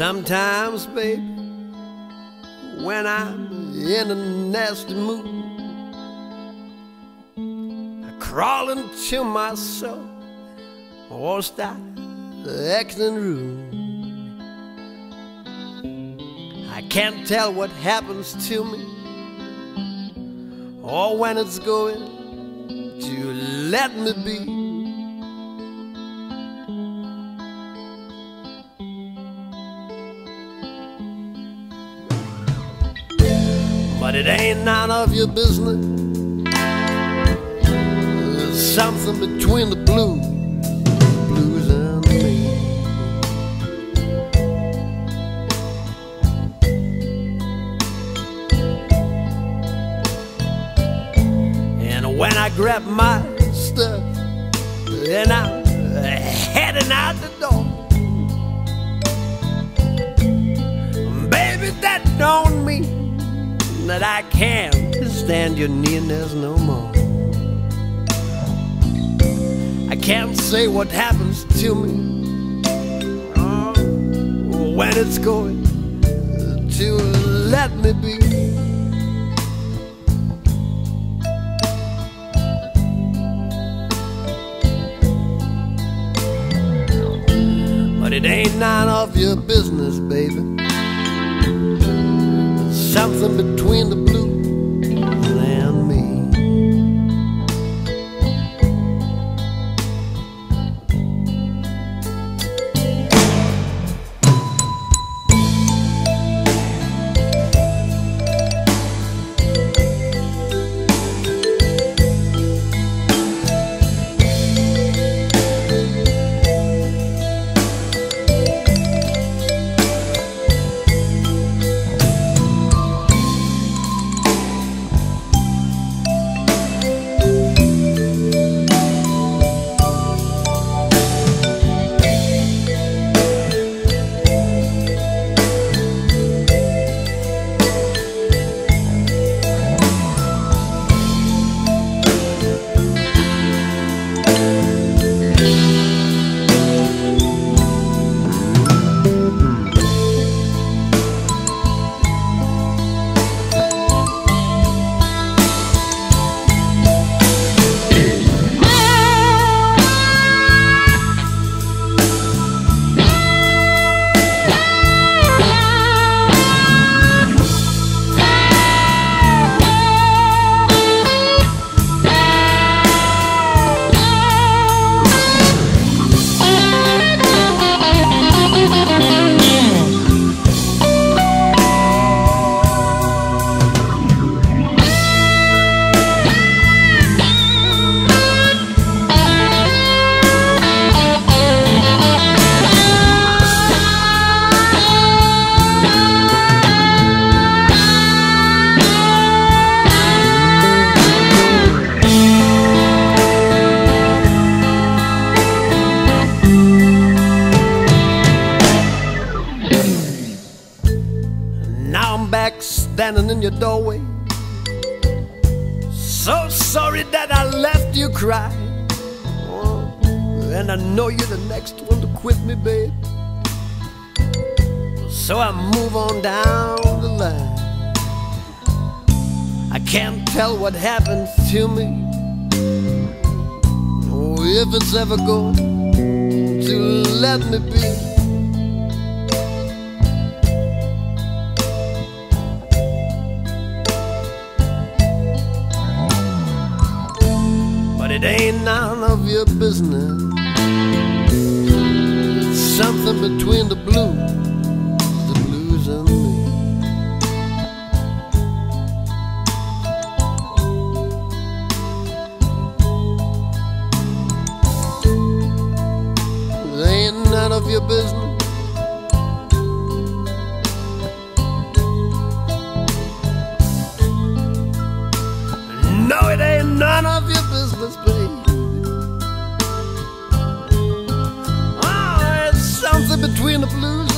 Sometimes, baby, when I'm in a nasty mood, I crawl into myself or start acting rude. I can't tell what happens to me or when it's going to let me be. But it ain't none of your business. There's something between the blues when I grab my stuff and I'm heading out the door, baby, that don't mean that I can't stand your nearness no more. I can't say what happens to me uh, when it's going to let me be. But it ain't none of your business, baby. Something between the blues Now I'm back standing in your doorway. So sorry that I left you crying. Oh, and I know you're the next one to quit me, babe. So I move on down the line. I can't tell what happens to me. Oh, if it's ever going to let me be. It ain't none of your business. It's something between the blues, the blues and me. It ain't none of your business. No, it ain't none of your between the blues